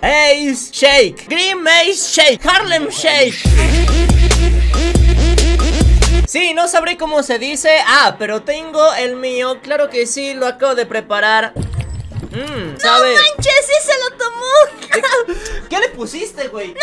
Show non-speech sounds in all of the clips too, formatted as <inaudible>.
Ace Shake. Grim Ace Shake. Harlem Shake. Sí, no sabré cómo se dice. Ah, pero tengo el mío. Claro que sí, lo acabo de preparar ¿sabe? ¡No manches! ¡Sí se lo tomó! ¿Qué le pusiste, güey? ¡No, no,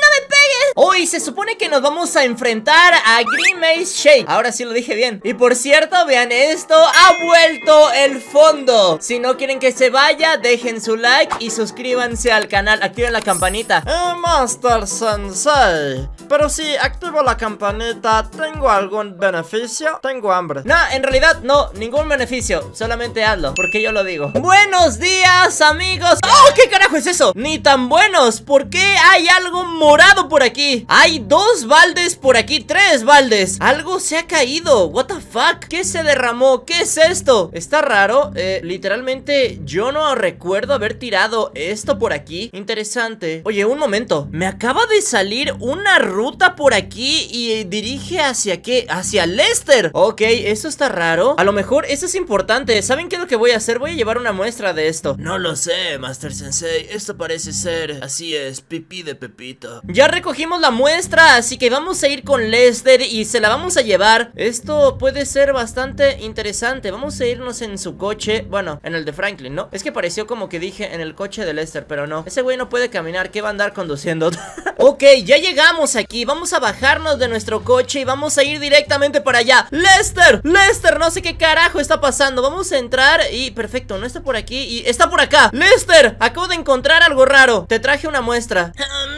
no me pegues! Hoy se supone que nos vamos a enfrentar a Green Maze Shake Ahora sí lo dije bien Y por cierto, vean esto Ha vuelto el fondo Si no quieren que se vaya, dejen su like Y suscríbanse al canal Activen la campanita Eh, Master Sensei Pero si activo la campanita ¿Tengo algún beneficio? Tengo hambre No, en realidad no, ningún beneficio Solamente hazlo, porque yo lo digo Buenos días, amigos ¡Oh, qué carajo es eso! Ni tan buenos ¿Por qué hay algo morado por aquí? Hay dos baldes por aquí, tres baldes Algo se ha caído, what the fuck ¿Qué se derramó? ¿Qué es esto? Está raro, eh, literalmente Yo no recuerdo haber tirado esto por aquí Interesante Oye, un momento, me acaba de salir una ruta por aquí Y dirige hacia qué? Hacia Lester Ok, eso está raro A lo mejor eso es importante ¿Saben qué es lo que voy a hacer? Voy a llevar una muestra de esto No lo sé, Master Sensei. Esto parece ser, así es, pipí de Pepito. Ya recogimos la muestra, así que vamos a ir con Lester y se la vamos a llevar Esto puede ser bastante interesante Vamos a irnos en su coche, bueno, en el de Franklin, ¿no? Es que pareció como que dije en el coche de Lester, pero no Ese güey no puede caminar, ¿qué va a andar conduciendo? <laughs> ok, ya llegamos aquí, vamos a bajarnos de nuestro coche y vamos a ir directamente para allá ¡Lester! ¡Lester! No sé qué carajo está pasando Vamos a entrar y, perfecto, no está por aquí y está por acá ¡Lester! Acabo de encontrar algo raro Te traje una muestra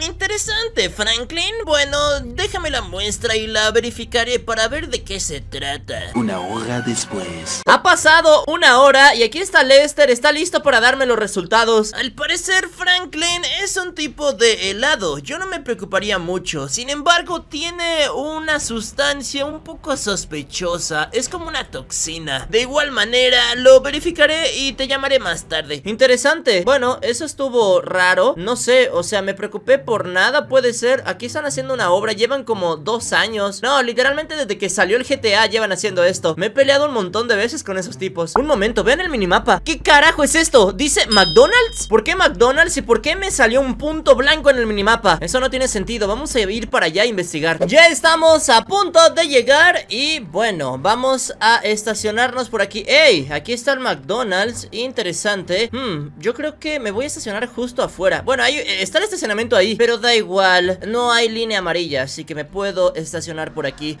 interesante, Franklin. Bueno, déjame la muestra y la verificaré para ver de qué se trata. Una hora después. Ha pasado una hora y aquí está Lester, está listo para darme los resultados. Al parecer, Franklin es un tipo de helado. Yo no me preocuparía mucho. Sin embargo, tiene una sustancia un poco sospechosa. Es como una toxina. De igual manera, lo verificaré y te llamaré más tarde. Interesante. Bueno, eso estuvo raro. No sé, o sea, me preocupé por nada. Puede ser. Aquí están haciendo una obra. Llevan como dos años. No, literalmente desde que salió el GTA llevan haciendo esto. Me he peleado un montón de veces con esos tipos. Un momento, vean el minimapa. ¿Qué carajo es esto? Dice McDonald's. ¿Por qué McDonald's y por qué me salió un punto blanco en el minimapa? Eso no tiene sentido. Vamos a ir para allá a investigar. Ya estamos a punto de llegar. Y bueno, vamos a estacionarnos por aquí. ¡Ey! Aquí está el McDonald's. Interesante. Hmm, yo creo que me voy a estacionar justo afuera. Bueno, ahí eh, está el estacionamiento ahí. Pero da igual. No hay línea amarilla. Así que me puedo estacionar por aquí.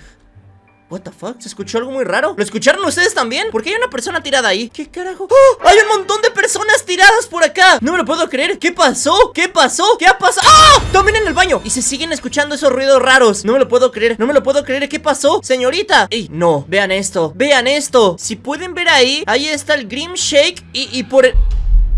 What the fuck? ¿Se escuchó algo muy raro? ¿Lo escucharon ustedes también? ¿Por qué hay una persona tirada ahí? ¿Qué carajo? ¡Oh! ¡Hay un montón de personas tiradas por acá! No me lo puedo creer ¿Qué pasó? ¿Qué pasó? ¿Qué ha pasado? ¡Ah! También en el baño Y se siguen escuchando esos ruidos raros No me lo puedo creer No me lo puedo creer ¿Qué pasó? Señorita ¡Ey! No Vean esto Vean esto Si pueden ver ahí Ahí está el Grim Shake Y, y por el...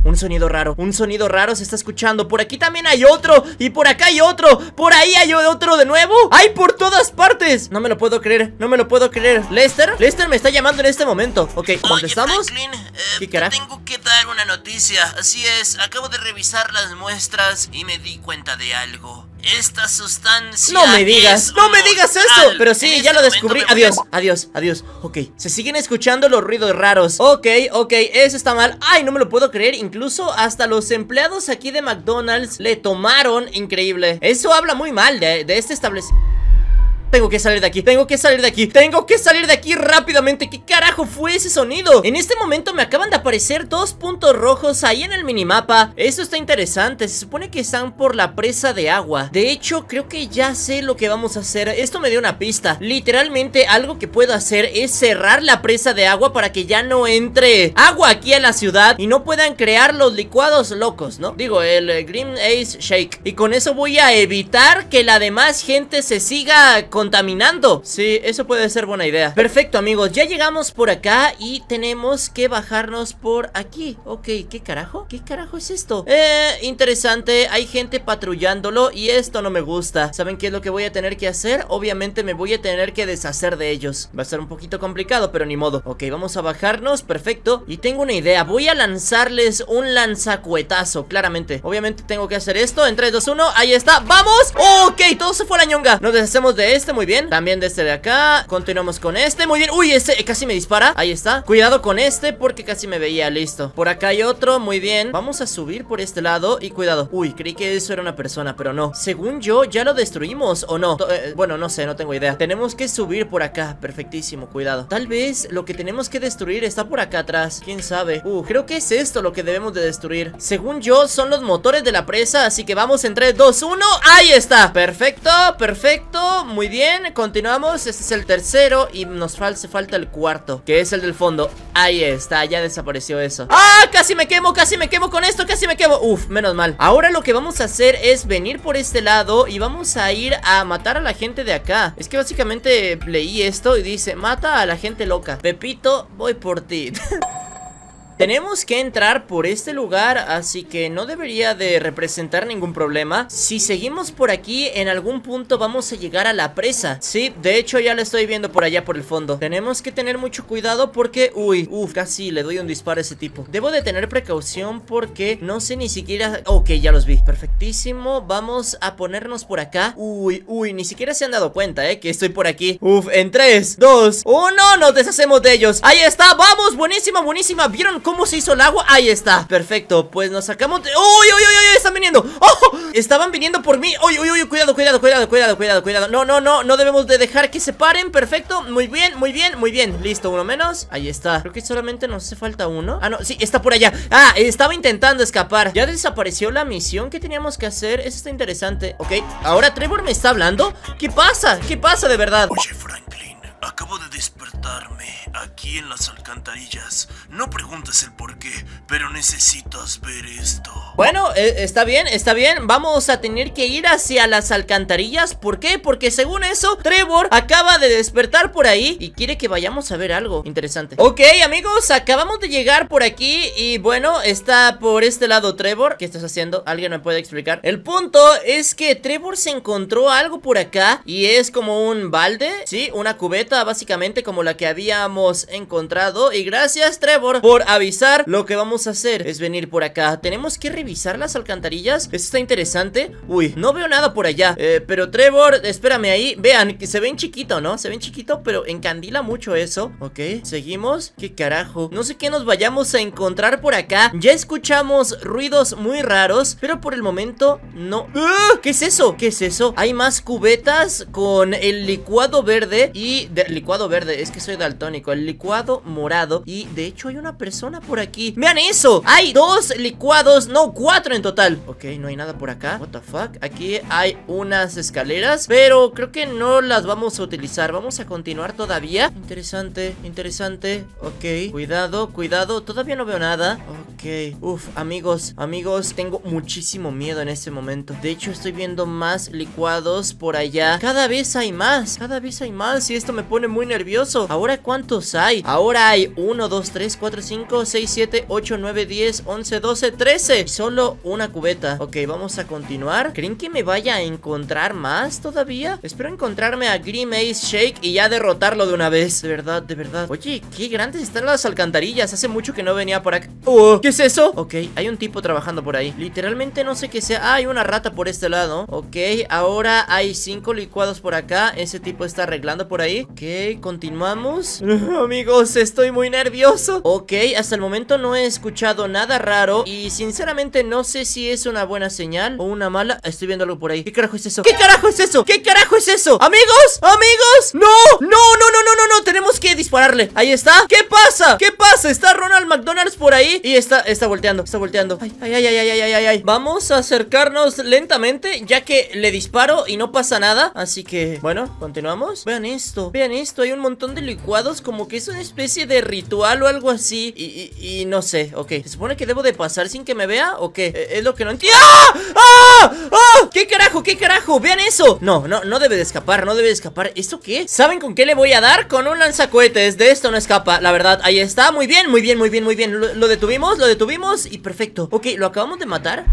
Un sonido raro, un sonido raro se está escuchando Por aquí también hay otro, y por acá hay otro Por ahí hay otro de nuevo ¡Hay por todas partes! No me lo puedo creer, no me lo puedo creer ¿Lester? Lester me está llamando en este momento Ok, ¿contestamos? Oye, Franklin, eh, ¿Qué te tengo que dar una noticia. Así es, acabo de revisar las muestras y me di cuenta de algo. Esta sustancia. No me digas, no me digas eso. Pero sí, ya lo este descubrí. Adiós, adiós, adiós. Ok, se siguen escuchando los ruidos raros. Ok, ok, eso está mal. Ay, no me lo puedo creer. Incluso hasta los empleados aquí de McDonald's le tomaron. Increíble. Eso habla muy mal de, de este establecimiento tengo que salir de aquí, tengo que salir de aquí Tengo que salir de aquí rápidamente. ¿Qué carajo fue ese sonido? En este momento me acaban de aparecer dos puntos rojos ahí en el minimapa. Eso está interesante Se supone que están por la presa de agua. De hecho, creo que ya sé lo que vamos a hacer. Esto me dio una pista. Literalmente algo que puedo hacer es cerrar la presa de agua Para que ya no entre agua aquí a la ciudad Y no puedan crear los licuados locos, ¿no? Digo, el eh, Green Ace Shake. Y con eso voy a evitar que la demás gente se siga contaminando. Sí, eso puede ser buena idea. Perfecto amigos, ya llegamos por acá Y tenemos que bajarnos por aquí. Ok, ¿qué carajo? ¿Qué carajo es esto? Eh, interesante. Hay gente patrullándolo y esto no me gusta. ¿Saben qué es lo que voy a tener que hacer? Obviamente me voy a tener que deshacer de ellos. Va a ser un poquito complicado, pero ni modo. Ok, vamos a bajarnos, perfecto. Y tengo una idea, voy a lanzarles un lanzacuetazo Claramente, obviamente tengo que hacer esto. En 3, 2, 1, ahí está, ¡vamos! Ok, todo se fue a la ñonga. Nos deshacemos de este este, muy bien. También de este de acá. Continuamos con este, muy bien. Uy, este casi me dispara. Ahí está. Cuidado con este porque casi me veía, listo. Por acá hay otro, muy bien. Vamos a subir por este lado y cuidado. Uy, creí que eso era una persona, pero no. Según yo, ya lo destruimos, ¿o no? Eh, bueno, no sé, no tengo idea. Tenemos que subir por acá, perfectísimo, cuidado. Tal vez lo que tenemos que destruir está por acá atrás. ¿Quién sabe? Uh, creo que es esto lo que debemos de destruir. Según yo, son los motores de la presa Así que vamos en 3, 2, 1 ¡Ahí está! Perfecto, perfecto. Muy bien, continuamos Este es el tercero y nos hace falta el cuarto Que es el del fondo. Ahí está, ya desapareció eso. ¡Ah! Casi me quemo, casi me quemo con esto, casi me quemo. Uf, menos mal. Ahora lo que vamos a hacer es venir por este lado Y vamos a ir a matar a la gente de acá. Es que básicamente leí esto y dice Mata a la gente loca. Pepito, voy por ti <laughs> Tenemos que entrar por este lugar, así que no debería de representar ningún problema. Si seguimos por aquí, en algún punto vamos a llegar a la presa. Sí, de hecho ya la estoy viendo por allá por el fondo. Tenemos que tener mucho cuidado porque, uy, uff, casi le doy un disparo a ese tipo. Debo de tener precaución porque no sé ni siquiera... Ok, ya los vi. Perfectísimo. Vamos a ponernos por acá. Uy, uy, ni siquiera se han dado cuenta, eh, que estoy por aquí. Uf, en 3, 2, 1, nos deshacemos de ellos. Ahí está, vamos, buenísima, buenísima. ¿Vieron ¿Cómo se hizo el agua? Ahí está, perfecto. Pues nos sacamos. ¡Uy, uy, uy, uy! Están viniendo ¡Oh! Estaban viniendo por mí. ¡Uy, uy, uy! Cuidado, cuidado, cuidado, cuidado, cuidado, cuidado No, no, no, no debemos de dejar que se paren. Perfecto, muy bien, muy bien, muy bien. Listo, uno menos, ahí está. Creo que solamente nos hace falta uno. Ah, no, sí, está por allá. Ah, estaba intentando escapar. Ya desapareció la misión. Que teníamos que hacer Eso está interesante. Ok, ahora Trevor me está hablando. ¿Qué pasa? ¿Qué pasa de verdad? Oye, Franklin, acabo de despertarme aquí en las alcantarillas. No preguntes el por qué, pero necesitas ver esto. Bueno, eh, está bien, está bien Vamos a tener que ir hacia las alcantarillas ¿Por qué? Porque según eso, Trevor acaba de despertar por ahí Y quiere que vayamos a ver algo interesante Ok, amigos, acabamos de llegar por aquí Y bueno, está por este lado Trevor ¿Qué estás haciendo? ¿Alguien me puede explicar? El punto es que Trevor se encontró algo por acá Y es como un balde, ¿sí? Una cubeta básicamente como la que habíamos encontrado. Y gracias Trevor por avisar Lo que vamos a hacer. Es venir por acá. Tenemos que revisar las alcantarillas. Esto está interesante. Uy, no veo nada por allá. Eh, Pero Trevor, espérame ahí. Vean, que se ven chiquito, ¿no? Se ven chiquito, pero encandila mucho eso. Ok, seguimos. ¿Qué carajo? No sé qué nos vayamos a encontrar por acá. Ya escuchamos ruidos muy raros Pero por el momento no. ¡Ah! ¿Qué es eso? ¿Qué es eso? Hay más cubetas con el licuado verde Y... Licuado verde, es que soy daltónico. El licuado morado. Y de hecho hay una persona por aquí. ¡Vean eso! Hay dos licuados, no, cuatro en total. Ok, no hay nada por acá. What the fuck? Aquí hay unas escaleras. Pero creo que no las vamos a utilizar. Vamos a continuar todavía. Interesante, interesante. Ok, cuidado, cuidado. Todavía no veo nada. Ok, uf, amigos, amigos. Tengo muchísimo miedo en este momento. De hecho estoy viendo más licuados por allá. Cada vez hay más. Cada vez hay más. Y esto me pone muy nervioso Ahora ¿cuántos hay? Ahora hay 1, 2, 3, 4, 5, 6, 7, 8, 9, 10, 11, 12, 13 Solo una cubeta. Ok, vamos a continuar. ¿Creen que me vaya a encontrar más todavía? Espero encontrarme a Grim Ace Shake Y ya derrotarlo de una vez. De verdad, de verdad. Oye, qué grandes están las alcantarillas. Hace mucho que no venía por acá. Oh, ¿Qué es eso? Ok, hay un tipo trabajando por ahí. Literalmente no sé qué sea. Ah, hay una rata por este lado. Ok, ahora hay cinco licuados por acá. Ese tipo está arreglando por ahí. Ok, continuamos <laughs> Amigos, estoy muy nervioso Ok, hasta el momento no he escuchado nada raro Y sinceramente no sé si es una buena señal o una mala Estoy viendo algo por ahí ¿Qué carajo es eso? ¿Qué carajo es eso? ¿Qué carajo es eso? ¿Amigos? ¿Amigos? ¡No! ¡No, no, no, no, no, no! Tenemos que dispararle Ahí está ¿Qué pasa? ¿Qué pasa? Está Ronald McDonald's por ahí Y está, está volteando Está volteando Ay, ay, ay, ay, ay, ay, ay, Vamos a acercarnos lentamente Ya que le disparo y no pasa nada Así que, bueno, continuamos Vean esto, vean esto Hay un montón de licuados Como que es una especie de ritual o algo así Y, y, y no sé, ok ¿Se supone que debo de pasar sin que me vea o qué? Eh, Es lo que no entiendo ¡Ah! ¡Ah! ¡Ah! ¿Qué carajo? ¿Qué carajo? ¡Vean eso! No, no, no debe de escapar, no debe de escapar ¿Esto qué? ¿Saben con qué le voy a dar? Con un lanzacohetes De esto no escapa, la verdad Ahí está, muy bien, muy bien, muy bien, muy bien Lo, lo detuvimos, lo detuvimos y perfecto Ok, ¿lo acabamos de matar?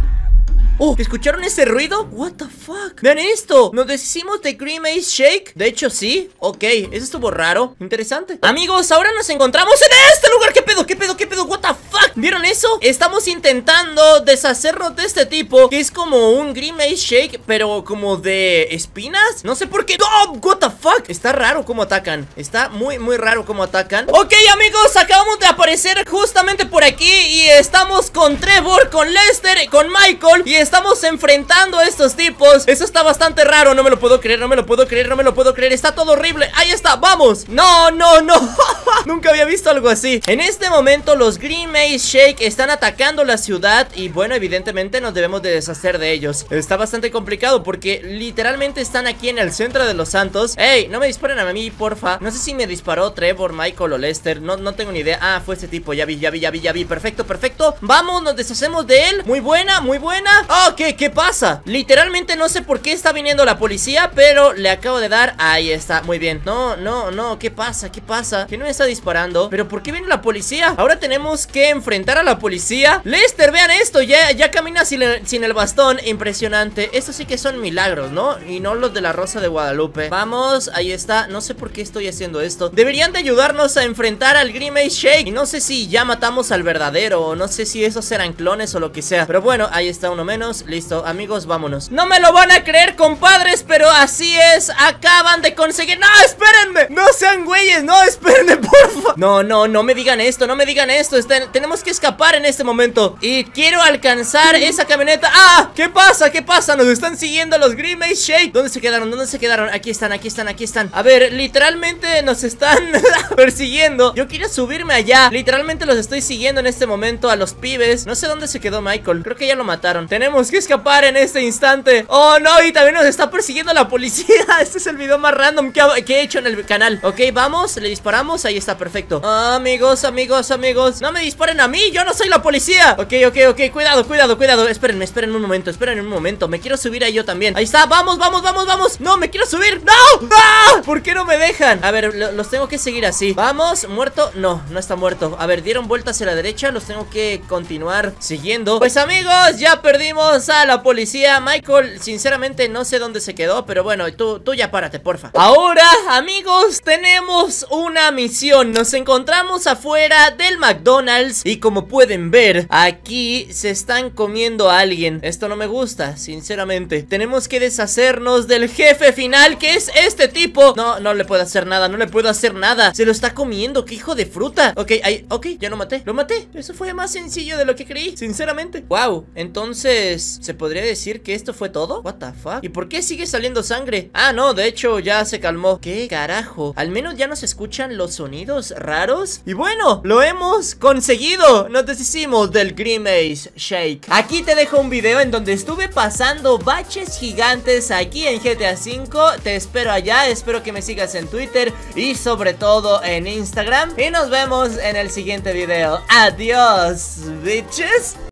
Oh, ¿escucharon ese ruido? What the fuck? Vean esto Nos deshicimos de Green Ace Shake De hecho, sí Ok, eso estuvo raro Interesante Amigos, ahora nos encontramos en este lugar ¿Qué pedo? ¿Qué pedo? ¿Qué pedo? What the fuck? ¿Vieron eso? Estamos intentando deshacernos de este tipo Que es como un Green Ace Shake Pero como de espinas No sé por qué ¡No! What the fuck? Está raro cómo atacan Está muy, muy raro cómo atacan Ok, amigos, acabamos de aparecer justamente por aquí Y estamos con Trevor, con Lester, con Michael Y estamos enfrentando a estos tipos. Eso está bastante raro, no me lo puedo creer, no me lo puedo creer, no me lo puedo creer. Está todo horrible, ahí está, vamos. No, no, no visto algo así. En este momento los Green Maze Shake están atacando la ciudad Y bueno, evidentemente nos debemos de deshacer de ellos. Está bastante complicado porque literalmente están aquí en el centro de los santos. Ey, no me disparen a mí, porfa. No sé si me disparó Trevor, Michael o Lester. No, no tengo ni idea. Ah, fue ese tipo, ya vi, ya vi, ya vi, ya vi. Perfecto, perfecto. Vamos, nos deshacemos de él. Muy buena, muy buena. Oh, ¿qué? ¿Qué pasa? Literalmente no sé por qué está viniendo la policía Pero le acabo de dar. Ahí está, muy bien. No, no, no, ¿qué pasa? ¿Qué pasa? ¿Quién me está disparando? ¿Pero por qué viene la policía? Ahora tenemos que enfrentar a la policía. Lester, vean esto Ya, ya camina sin el, sin el bastón. Impresionante. Estos sí que son milagros, ¿no? Y no los de la Rosa de Guadalupe. Vamos, ahí está. No sé por qué estoy haciendo esto. Deberían de ayudarnos a enfrentar al Grimace Shake. Y no sé si ya matamos al verdadero O no sé si esos eran clones o lo que sea. Pero bueno, ahí está uno menos. Listo, amigos, vámonos. No me lo van a creer, compadres Pero así es. Acaban de conseguir ¡No, espérenme! No sean güeyes, no, espérenme, <laughs> porfa No, no, no me digan esto, no me digan esto. Tenemos que escapar en este momento. Y quiero alcanzar esa camioneta. ¡Ah! ¿Qué pasa? ¿Qué pasa? Nos están siguiendo los Green Maze Shake ¿Dónde se quedaron? ¿Dónde se quedaron? Aquí están, aquí están, aquí están. A ver, literalmente nos están <laughs> persiguiendo. Yo quiero subirme allá. Literalmente los estoy siguiendo en este momento a los pibes. No sé dónde se quedó Michael. Creo que ya lo mataron. Tenemos que escapar en este instante. Oh no, y también nos está persiguiendo la policía. <laughs> Este es el video más random que, que he hecho en el canal. Ok, vamos, le disparamos. Ahí está, perfecto Amigos, amigos, amigos No me disparen a mí, yo no soy la policía. Ok, ok, ok, cuidado, cuidado, cuidado. Espérenme, espérenme un momento, espérenme un momento. Me quiero subir a yo también. Ahí está, vamos, vamos, vamos, vamos. No, me quiero subir, no ¡Ah! ¿Por qué no me dejan? A ver, lo- los tengo que seguir así. Vamos, muerto, no, no está muerto. A ver, dieron vuelta hacia la derecha Los tengo que continuar siguiendo. Pues amigos, ya perdimos a la policía. Michael, sinceramente no sé dónde se quedó Pero bueno, tú, tú ya párate, porfa. Ahora, amigos, tenemos una misión. Nos encontramos afuera del McDonald's Y como pueden ver, aquí se están comiendo a alguien Esto no me gusta, sinceramente Tenemos que deshacernos del jefe final Que es este tipo No, no le puedo hacer nada, no le puedo hacer nada Se lo está comiendo, qué hijo de fruta Ok, ahí, ok, ya lo maté, lo maté Eso fue más sencillo de lo que creí, sinceramente Wow, entonces, ¿se podría decir que esto fue todo? What? ¿Y por qué sigue saliendo sangre? Ah, no, de hecho ya se calmó ¿Qué carajo? Al menos ya nos escuchan los sonidos Y bueno, lo hemos conseguido. Nos deshicimos del Grimace Shake. Aquí te dejo un video en donde estuve pasando baches gigantes aquí en GTA V Te espero allá, espero que me sigas en Twitter y sobre todo en Instagram. Y nos vemos en el siguiente video. Adiós, bitches